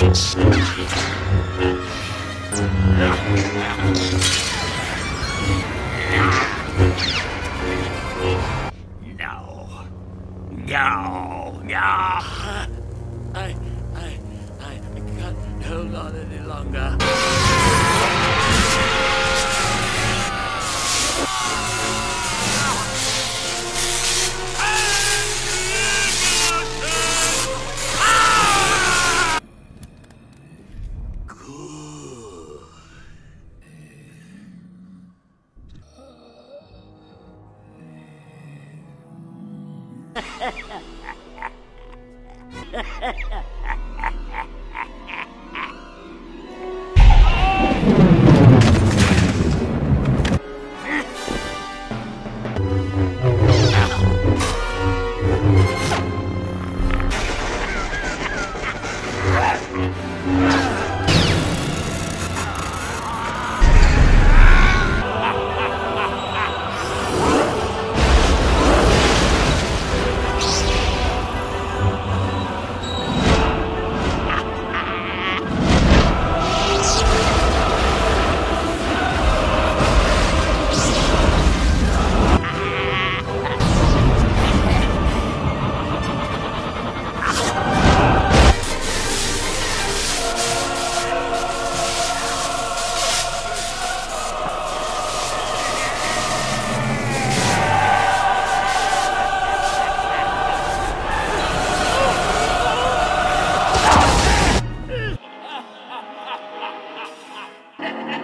No. No. I, I, I can't hold on any longer. Good. Eh.